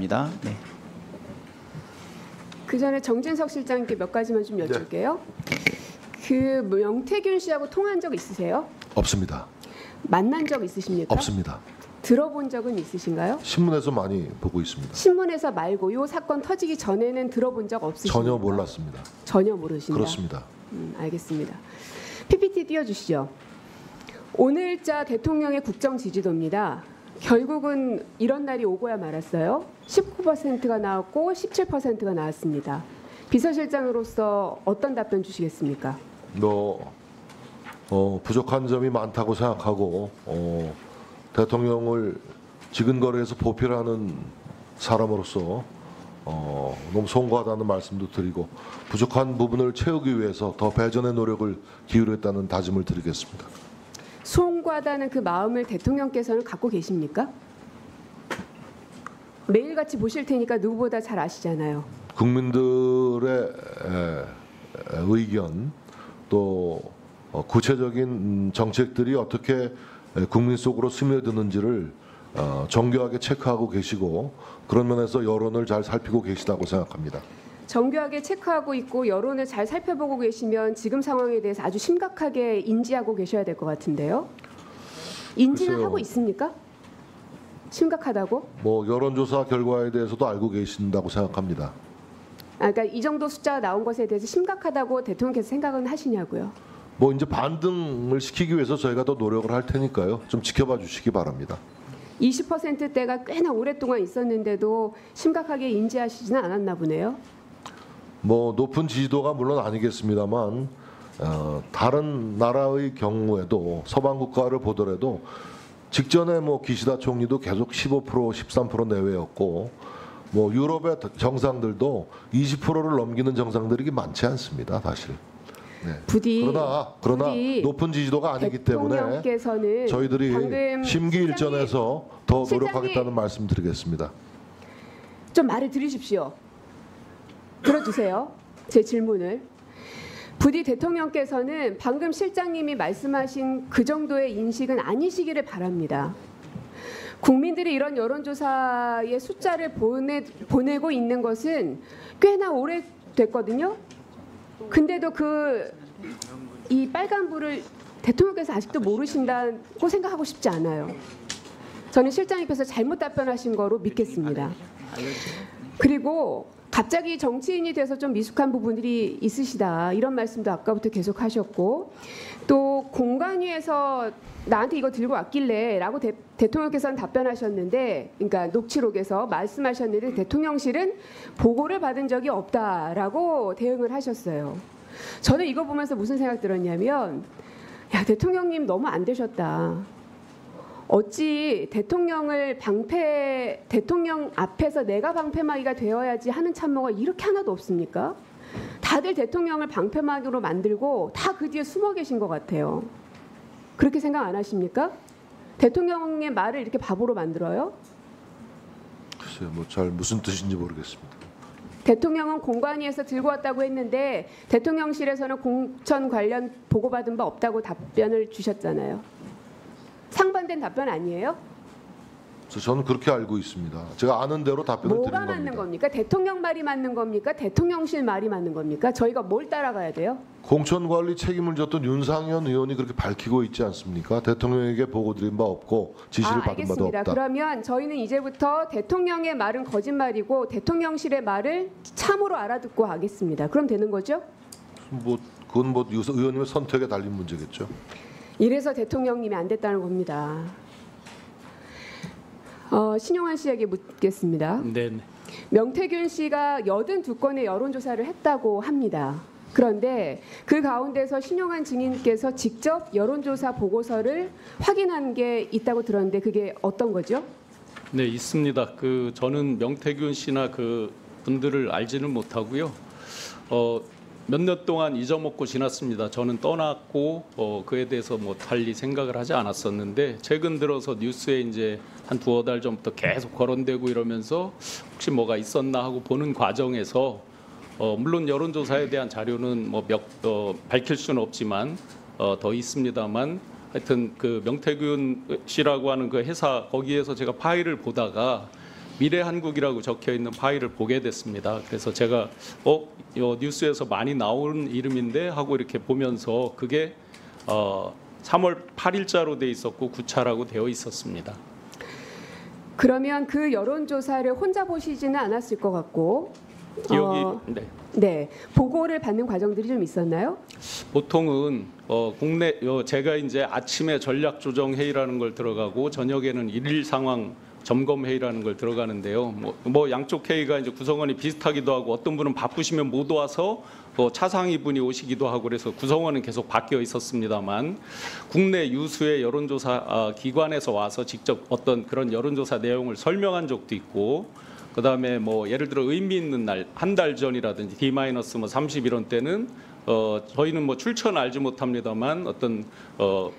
바랍니다. 네. 그 전에 정진석 실장님께 몇 가지만 좀 네. 여쭐게요. 그 명태균 씨하고 통한 적 있으세요? 없습니다. 만난 적 있으십니까? 없습니다. 들어본 적은 있으신가요? 신문에서 많이 보고 있습니다. 신문에서 말고 이 사건 터지기 전에는 들어본 적 없으십니까? 전혀 몰랐습니다. 전혀 모르신다. 그렇습니다. 음, 알겠습니다. PPT 띄워주시죠. 오늘자 대통령의 국정 지지도입니다. 결국은 이런 날이 오고야 말았어요. 19%가 나왔고 17%가 나왔습니다. 비서실장으로서 어떤 답변 주시겠습니까? 뭐 어, 부족한 점이 많다고 생각하고 어, 대통령을 지근거리에서 보필하는 사람으로서 어, 너무 송구하다는 말씀도 드리고 부족한 부분을 채우기 위해서 더 배전의 노력을 기울였다는 다짐을 드리겠습니다. 송 구하다는 그 마음을 대통령께서는 갖고 계십니까? 매일같이 보실 테니까 누구보다 잘 아시잖아요. 국민들의 의견 또 어, 구체적인 음, 정책들이 어떻게 에, 국민 속으로 스며드는지를 어, 정교하게 체크하고 계시고 그런 면에서 여론을 잘 살피고 계시다고 생각합니다. 정교하게 체크하고 있고 여론을 잘 살펴보고 계시면 지금 상황에 대해서 아주 심각하게 인지하고 계셔야 될 것 같은데요. 인지는 글쎄요. 하고 있습니까? 심각하다고? 뭐 여론조사 결과에 대해서도 알고 계신다고 생각합니다. 아, 그러니까 이 정도 숫자가 나온 것에 대해서 심각하다고 대통령께서 생각은 하시냐고요. 뭐 이제 반등을 시키기 위해서 저희가 더 노력을 할 테니까요. 좀 지켜봐 주시기 바랍니다. 20%대가 꽤나 오랫동안 있었는데도 심각하게 인지하시지는 않았나 보네요. 뭐 높은 지지도가 물론 아니겠습니다만 어, 다른 나라의 경우에도 서방 국가를 보더라도 직전에 뭐 기시다 총리도 계속 15% 13% 내외였고 뭐 유럽의 정상들도 20%를 넘기는 정상들이 많지 않습니다 사실. 네. 부디 그러나 그러나 부디 높은 지지도가 아니기 때문에 저희들이 심기일전에서 더 노력하겠다는 말씀드리겠습니다. 좀 말을 들으십시오. 들어주세요. 제 질문을. 부디 대통령께서는 방금 실장님이 말씀하신 그 정도의 인식은 아니시기를 바랍니다. 국민들이 이런 여론조사의 숫자를 보내, 보내고 있는 것은 꽤나 오래 됐거든요. 근데도 그 이 빨간불을 대통령께서 아직도 모르신다고 생각하고 싶지 않아요. 저는 실장님께서 잘못 답변하신 거로 믿겠습니다. 그리고 갑자기 정치인이 돼서 좀 미숙한 부분들이 있으시다 이런 말씀도 아까부터 계속 하셨고 또 공관위에서 나한테 이거 들고 왔길래라고 대, 대통령께서는 답변하셨는데 그러니까 녹취록에서 말씀하셨는데 대통령실은 보고를 받은 적이 없다라고 대응을 하셨어요. 저는 이거 보면서 무슨 생각 들었냐면 야 대통령님 너무 안 되셨다. 어찌 대통령을 방패 대통령 앞에서 내가 방패막이가 되어야지 하는 참모가 이렇게 하나도 없습니까? 다들 대통령을 방패막으로 만들고 다 그 뒤에 숨어 계신 것 같아요. 그렇게 생각 안 하십니까? 대통령의 말을 이렇게 바보로 만들어요? 글쎄요, 뭐 잘 무슨 뜻인지 모르겠습니다. 대통령은 공관위에서 들고 왔다고 했는데 대통령실에서는 공천 관련 보고받은 바 없다고 답변을 주셨잖아요. 상반된 답변 아니에요? 저는 그렇게 알고 있습니다. 제가 아는 대로 답변을 뭐가 드린 맞는 겁니다. 겁니까? 대통령 말이 맞는 겁니까? 대통령실 말이 맞는 겁니까? 저희가 뭘 따라가야 돼요? 공천 관리 책임을 졌던 윤상현 의원이 그렇게 밝히고 있지 않습니까? 대통령에게 보고 드린 바 없고 지시를 아, 받은 바도. 없다. 그러면 저희는 이제부터 대통령의 말은 거짓말이고 대통령실의 말을 참으로 알아듣고 하겠습니다. 그럼 되는 거죠? 뭐 그건 뭐유 의원님의 선택에 달린 문제겠죠. 이래서 대통령님이 안 됐다는 겁니다. 어, 신용환 씨에게 묻겠습니다. 네. 네. 명태균 씨가 82건의 여론조사를 했다고 합니다. 그런데 그 가운데서 신용한 증인께서 직접 여론조사 보고서를 확인한 게 있다고 들었는데 그게 어떤 거죠? 네, 있습니다. 그 저는 명태균 씨나 그 분들을 알지는 못하고요. 어, 몇 년 동안 잊어먹고 지났습니다. 저는 떠났고 어, 그에 대해서 뭐 달리 생각을 하지 않았었는데 최근 들어서 뉴스에 이제 한 두어 달 전부터 계속 거론되고 이러면서 혹시 뭐가 있었나 하고 보는 과정에서 어, 물론 여론조사에 대한 자료는 뭐 몇, 어, 밝힐 수는 없지만 어, 더 있습니다만 하여튼 그 명태균 씨라고 하는 그 회사 거기에서 제가 파일을 보다가 미래 한국이라고 적혀 있는 파일을 보게 됐습니다. 그래서 제가 어, 요 뉴스에서 많이 나오는 이름인데 하고 이렇게 보면서 그게 어, 3월 8일자로 돼 있었고 9차라고 되어 있었습니다. 그러면 그 여론조사를 혼자 보시지는 않았을 것 같고 여기 어, 네. 네 보고를 받는 과정들이 좀 있었나요? 보통은 어, 국내 어, 제가 이제 아침에 전략 조정 회의라는 걸 들어가고 저녁에는 일일 상황 점검 회의라는 걸 들어가는데요. 뭐, 뭐 양쪽 회의가 이제 구성원이 비슷하기도 하고 어떤 분은 바쁘시면 못 와서 어, 차상위 분이 오시기도 하고 그래서 구성원은 계속 바뀌어 있었습니다만 국내 유수의 여론조사 아, 기관에서 와서 직접 어떤 그런 여론조사 내용을 설명한 적도 있고 그 다음에 뭐 예를 들어 의미 있는 날 한 달 전이라든지 D 마이너스 뭐 31원 때는 어 저희는 뭐 출처는 알지 못합니다만 어떤 어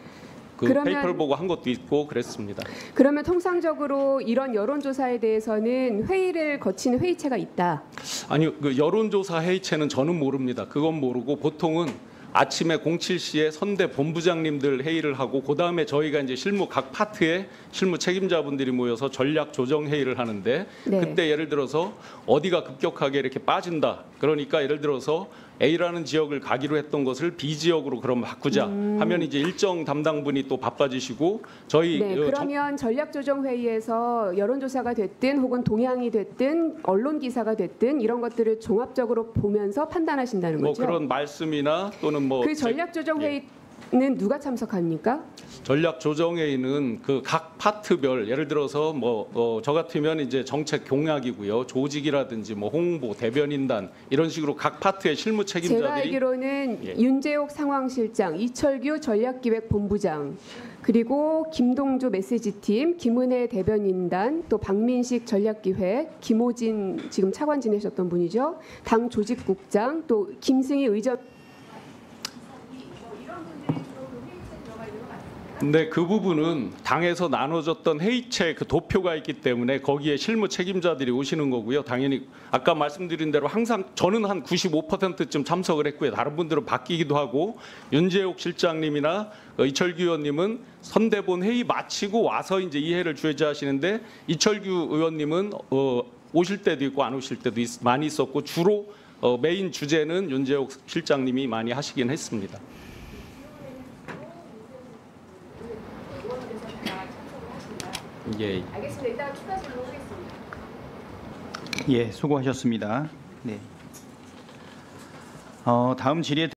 그 그러면- 페이퍼를 보고 한 것도 있고 그랬습니다. 그러면 통상적으로 이런 여론조사에 대해서는 회의를 거치는 회의체가 있다. 아니요, 그 여론조사 회의체는 저는 모릅니다. 그건 모르고 보통은 아침에 07시에 선대 본부장님들 회의를 하고 그 다음에 저희가 이제 실무 각 파트에 실무 책임자분들이 모여서 전략 조정 회의를 하는데 네. 그때 예를 들어서 어디가 급격하게 이렇게 빠진다. 그러니까 예를 들어서 A라는 지역을 가기로 했던 것을 B 지역으로 그럼 바꾸자 하면 이제 일정 담당분이 또 바빠지시고 저희 네, 어, 정- 그러면 전략조정 회의에서 여론조사가 됐든 혹은 동향이 됐든 언론 기사가 됐든 이런 것들을 종합적으로 보면서 판단하신다는 뭐 거죠. 그런 말씀이나 또는 뭐그 제- 전략조정 회의 는 누가 참석합니까? 전략 조정회의는 그 각 파트별 예를 들어서 뭐저 같으면 이제 정책 공약이고요 조직이라든지 뭐 홍보 대변인단 이런 식으로 각 파트의 실무 제가 책임자들이 알기로는 예. 윤재옥 상황실장, 이철규 전략기획본부장, 그리고 김동조 메시지팀, 김은혜 대변인단, 또 박민식 전략기획, 김호진 지금 차관 지내셨던 분이죠. 당 조직국장, 또 김승희 의전 근데 그 부분은 당에서 나눠졌던 회의체 그 도표가 있기 때문에 거기에 실무 책임자들이 오시는 거고요. 당연히 아까 말씀드린 대로 항상 저는 한 95%쯤 참석을 했고요. 다른 분들은 바뀌기도 하고 윤재옥 실장님이나 어, 이철규 의원님은 선대본 회의 마치고 와서 이제 이해를 주재하시는데 이철규 의원님은 어, 오실 때도 있고 안 오실 때도 있- 많이 있었고 주로 어, 메인 주제는 윤재옥 실장님이 많이 하시긴 했습니다. 예. 알겠습니다. 이따가 추가 질문하겠습니다. 예, 수고하셨습니다. 네. 어, 다음 질의에